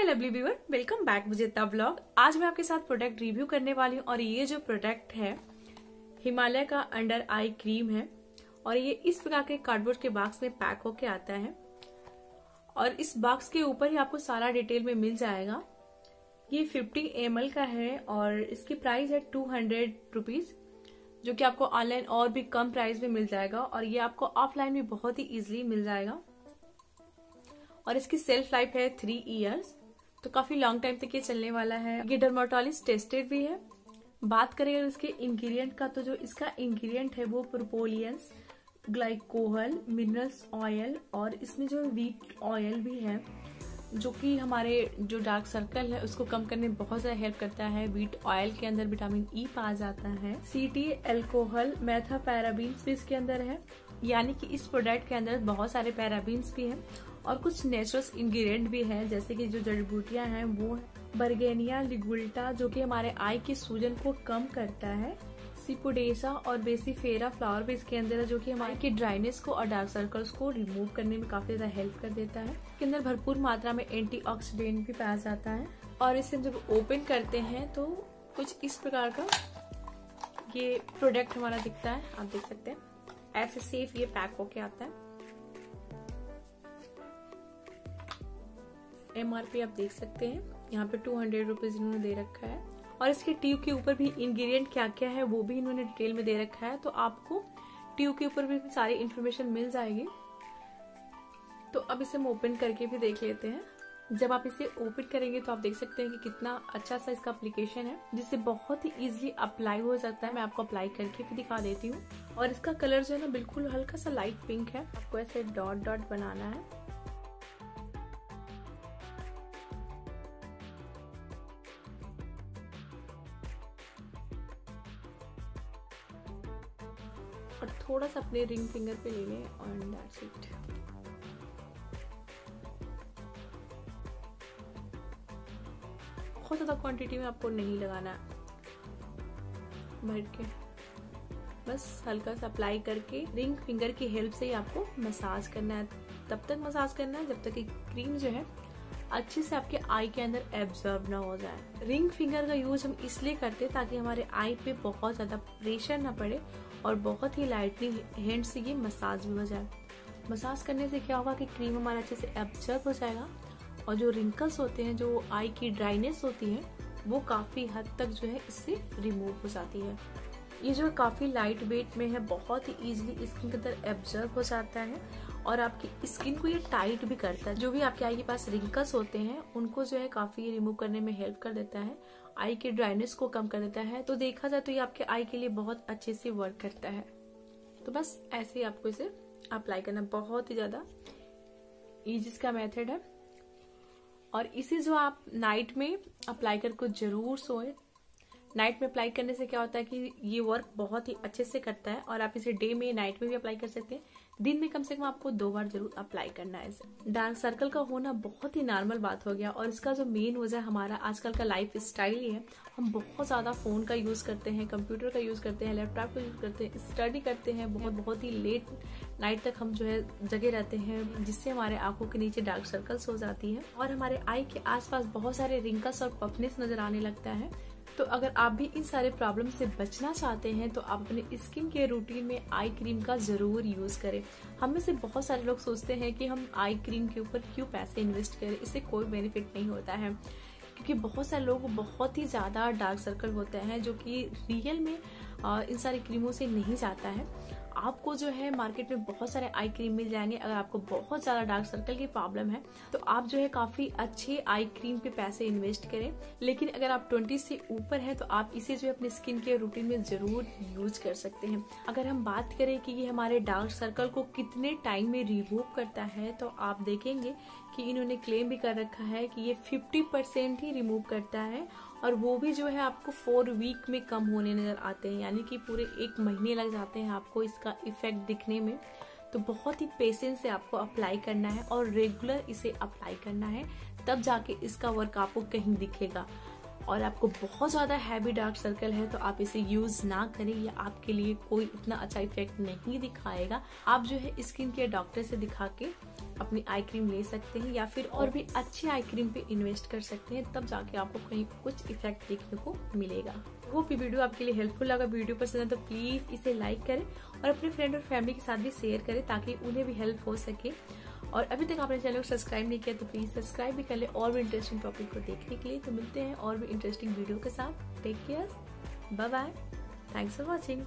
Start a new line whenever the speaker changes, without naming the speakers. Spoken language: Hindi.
My lovely viewer welcome back Vijeta blog. आज मैं आपके साथ प्रोडक्ट रिव्यू करने वाली हूँ और ये जो प्रोडक्ट है, हिमालय का अंडर आई क्रीम है और ये इस प्रकार के कार्डबोर्ड के बॉक्स में पैक होके आता है और इस बॉक्स के ऊपर ही आपको सारा डिटेल में मिल जाएगा। ये 50 एम का है और इसकी प्राइस है टू हंड्रेड रुपीज़ जो कि आपको ऑनलाइन और भी कम प्राइस में मिल जाएगा और ये आपको ऑफलाइन भी बहुत ही इजिली मिल जाएगा। और इसकी सेल्फ लाइफ है थ्री इयर्स तो काफ़ी लॉन्ग टाइम तक ये चलने वाला है। ये डर्माटोलिस टेस्टेड भी है। बात करें अगर इसके इंग्रेडिएंट का तो जो इसका इंग्रेडिएंट है, वो प्रोपोलियंस ग्लाइकोहल मिनरल्स ऑयल और इसमें जो वीट ऑयल भी है, जो कि हमारे जो डार्क सर्कल है, उसको कम करने में बहुत ज़्यादा हेल्प करता है। वीट ऑयल के अंदर विटामिन ई e पाया जाता है। सी टी एल्कोहल मैथा पैराबीन्स भी इसके अंदर है। यानी कि इस प्रोडक्ट के अंदर बहुत सारे पैराबीन्स भी हैं। और कुछ नेचुरल इंग्रेडिएंट भी हैं, जैसे कि जो जड़ी बूटियाँ हैं, वो बर्गेनिया, लिगुल्टा, जो कि हमारे आई के सूजन को कम करता है। सिपुडेसा और बेसीफेरा फ्लावर भी इसके अंदर है, जो कि हमारे की ड्राइनेस को और डार्क सर्कल्स को रिमूव करने में काफ़ी ज़्यादा हेल्प कर देता है। इसके अंदर भरपूर मात्रा में एंटीऑक्सीडेंट भी पाया जाता है। और इसे जब ओपन करते हैं तो कुछ इस प्रकार का ये प्रोडक्ट हमारा दिखता है। आप देख सकते हैं। ऐसे सेफ़ ये पैक होके आता है। एम आप देख सकते हैं। यहाँ पे टू हंड्रेड रुपीज़ इन्होंने दे रखा है। और इसके ट्यूब के ऊपर भी इंग्रेडिएंट क्या क्या है, वो भी इन्होंने डिटेल में दे रखा है। तो आपको ट्यूब के ऊपर भी सारी इन्फॉर्मेशन मिल जाएगी। तो अब इसे हम ओपन करके भी देख लेते हैं। जब आप इसे ओपन करेंगे तो आप देख सकते हैं कि कितना अच्छा सा इसका एप्लीकेशन है, जिससे बहुत ही इजीली अप्लाई हो जाता है। मैं आपको अप्लाई करके भी दिखा देती हूँ। और इसका कलर जो है ना, बिल्कुल हल्का सा लाइट पिंक है। आपको ऐसे डॉट डॉट बनाना है। और थोड़ा सा अपने रिंग फिंगर पे ले लें और दैट्स इट बहुत ज़्यादा क्वांटिटी में आपको नहीं लगाना। भर के। बस हल्का सा अप्लाई करके रिंग फिंगर की हेल्प से ही आपको मसाज करना है। तब तक मसाज करना है, जब तक कि क्रीम जो है अच्छे से आपके आई के अंदर एब्जॉर्ब ना हो जाए। रिंग फिंगर का यूज़ हम इसलिए करते हैं ताकि हमारे आई पे बहुत ज़्यादा प्रेशर ना पड़े और बहुत ही लाइटली हैंड से ये मसाज भी हो जाए। मसाज करने से क्या होगा कि क्रीम हमारा अच्छे से एब्जर्व हो जाएगा और जो रिंकल्स होते हैं, जो आई की ड्राइनेस होती है, वो काफ़ी हद तक जो है इससे रिमूव हो जाती है। ये जो काफ़ी लाइट वेट में है, बहुत ही इजीली स्किन के अंदर एब्जर्व हो जाता है। और आपकी स्किन को ये टाइट भी करता है। जो भी आपके आई के पास रिंकल्स होते हैं, उनको जो है काफ़ी रिमूव करने में हेल्प कर देता है। आई के ड्राइनेस को कम कर देता है। तो देखा जाए तो ये आपके आई के लिए बहुत अच्छे से वर्क करता है। तो बस ऐसे ही आपको इसे अप्लाई करना बहुत ही ज़्यादा इजी का मेथड है। और इसे जो आप नाइट में अप्लाई कर ज़रूर सोए नाइट में अप्लाई करने से क्या होता है कि ये वर्क बहुत ही अच्छे से करता है और आप इसे डे में नाइट में भी अप्लाई कर सकते हैं। दिन में कम से कम आपको दो बार ज़रूर अप्लाई करना है इसे। डार्क सर्कल का होना बहुत ही नॉर्मल बात हो गया और इसका जो मेन वजह हमारा आजकल का लाइफ स्टाइल ही है। हम बहुत ज़्यादा फ़ोन का यूज़ करते हैं कंप्यूटर का यूज़ करते हैं लैपटॉप का यूज़ करते हैं स्टडी करते हैं, बहुत बहुत ही लेट नाइट तक हम जो है जगे रहते हैं, जिससे हमारे आँखों के नीचे डार्क सर्कल्स हो जाती है और हमारे आई के आसपास बहुत सारे रिंकल्स और पफनेस नज़र आने लगता है। तो अगर आप भी इन सारे प्रॉब्लम से बचना चाहते हैं तो आप अपने स्किन केयर रूटीन में आई क्रीम का ज़रूर यूज़ करें। हम में से बहुत सारे लोग सोचते हैं कि हम आई क्रीम के ऊपर क्यों पैसे इन्वेस्ट करें? इससे कोई बेनिफिट नहीं होता है। क्योंकि बहुत सारे लोग बहुत ही ज़्यादा डार्क सर्कल होते हैं, जो कि रियल में इन सारी क्रीमों से नहीं जाता है। आपको जो है मार्केट में बहुत सारे आई क्रीम मिल जाएँगे। अगर आपको बहुत ज़्यादा डार्क सर्कल की प्रॉब्लम है तो आप जो है काफ़ी अच्छे आई क्रीम पे पैसे इन्वेस्ट करें। लेकिन अगर आप 20 से ऊपर है तो आप इसे जो है अपने स्किन के रूटीन में ज़रूर यूज़ कर सकते हैं। अगर हम बात करें कि ये हमारे डार्क सर्कल को कितने टाइम में रिमूव करता है तो आप देखेंगे कि इन्होंने क्लेम भी कर रखा है कि ये 50 परसेंट ही रिमूव करता है और वो भी जो है आपको फोर वीक में कम होने नज़र आते हैं। यानी कि पूरे एक महीने लग जाते हैं आपको इसका इफ़ेक्ट दिखने में। तो बहुत ही पेशेंस से आपको अप्लाई करना है और रेगुलर इसे अप्लाई करना है। तब जाके इसका वर्क आपको कहीं दिखेगा। और आपको बहुत ज़्यादा हैवी डार्क सर्कल है तो आप इसे यूज़ ना करें। ये आपके लिए कोई इतना अच्छा इफ़ेक्ट नहीं दिखाएगा। आप जो है स्किन केयर डॉक्टर से दिखा के अपनी आई क्रीम ले सकते हैं या फिर और भी अच्छी आई क्रीम पे इन्वेस्ट कर सकते हैं, तब जाके आपको कहीं कुछ इफ़ेक्ट देखने को मिलेगा। वो भी वीडियो आपके लिए हेल्पफुल लगा। वीडियो पसंद है तो प्लीज़ इसे लाइक करें और अपने फ्रेंड और फैमिली के साथ भी शेयर करें ताकि उन्हें भी हेल्प हो सके। और अभी तक आपने चैनल को सब्सक्राइब नहीं किया तो प्लीज़ सब्सक्राइब भी कर ले और भी इंटरेस्टिंग टॉपिक को देखने के लिए। तो मिलते हैं और भी इंटरेस्टिंग वीडियो के साथ। Take care bye bye thanks for watching